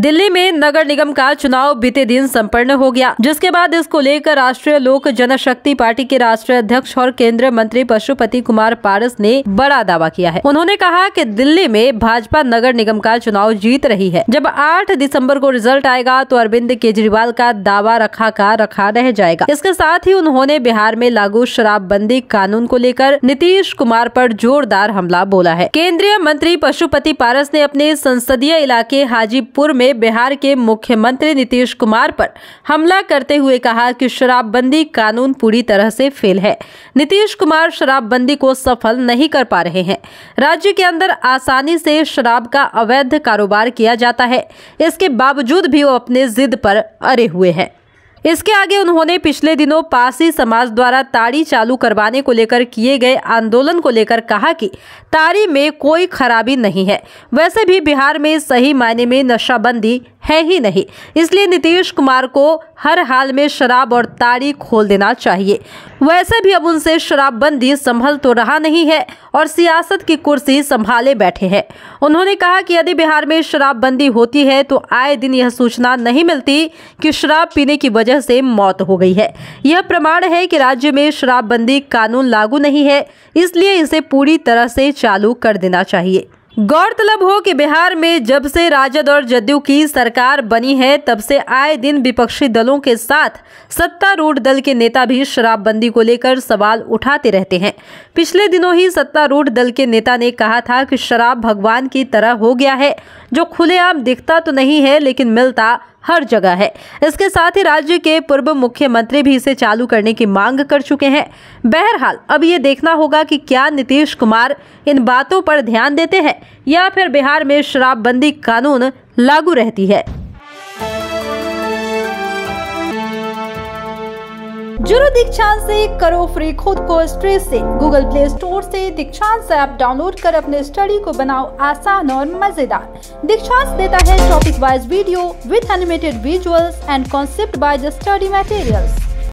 दिल्ली में नगर निगम का चुनाव बीते दिन संपन्न हो गया, जिसके बाद इसको लेकर राष्ट्रीय लोक जनशक्ति पार्टी के राष्ट्रीय अध्यक्ष और केंद्रीय मंत्री पशुपति कुमार पारस ने बड़ा दावा किया है। उन्होंने कहा कि दिल्ली में भाजपा नगर निगम का चुनाव जीत रही है। जब 8 दिसंबर को रिज़ल्ट आएगा तो अरविंद केजरीवाल का दावा रखा का रखा रह जाएगा। इसके साथ ही उन्होंने बिहार में लागू शराबबंदी कानून को लेकर नीतीश कुमार पर जोरदार हमला बोला है। केंद्रीय मंत्री पशुपति पारस ने अपने संसदीय इलाके हाजीपुर में बिहार के मुख्यमंत्री नीतीश कुमार पर हमला करते हुए कहा कि शराबबंदी कानून पूरी तरह से फेल है। नीतीश कुमार शराबबंदी को सफल नहीं कर पा रहे हैं। राज्य के अंदर आसानी से शराब का अवैध कारोबार किया जाता है। इसके बावजूद भी वो अपने जिद पर अरे हुए हैं। इसके आगे उन्होंने पिछले दिनों पासी समाज द्वारा ताड़ी चालू करवाने को लेकर किए गए आंदोलन को लेकर कहा कि ताड़ी में कोई खराबी नहीं है। वैसे भी बिहार में सही मायने में नशाबंदी है ही नहीं। इसलिए नीतीश कुमार को हर हाल में शराब और ताड़ी खोल देना चाहिए। वैसे भी अब उनसे शराबबंदी संभल तो रहा नहीं है और सियासत की कुर्सी संभाले बैठे हैं। उन्होंने कहा कि यदि बिहार में शराबबंदी होती है तो आए दिन यह सूचना नहीं मिलती कि शराब पीने की वजह से मौत हो गई है। यह प्रमाण है कि राज्य में शराबबंदी कानून लागू नहीं है, इसलिए इसे पूरी तरह से चालू कर देना चाहिए। गौरतलब हो कि बिहार में जब से राजद और जदयू की सरकार बनी है, तब से आए दिन विपक्षी दलों के साथ सत्तारूढ़ दल के नेता भी शराबबंदी को लेकर सवाल उठाते रहते हैं। पिछले दिनों ही सत्तारूढ़ दल के नेता ने कहा था कि शराब भगवान की तरह हो गया है। जो खुलेआम दिखता तो नहीं है, लेकिन मिलता हर जगह है। इसके साथ ही राज्य के पूर्व मुख्यमंत्री भी इसे चालू करने की मांग कर चुके हैं। बहरहाल, अब ये देखना होगा कि क्या नीतीश कुमार इन बातों पर ध्यान देते हैं या फिर बिहार में शराबबंदी कानून लागू रहती है। जुड़ो दीक्षांत से करो फ्री खुद को स्ट्रेस से। गूगल प्ले स्टोर से दीक्षांत ऐप डाउनलोड कर अपने स्टडी को बनाओ आसान और मज़ेदार। दीक्षांत देता है topic wise video with animated visuals and concept by the study materials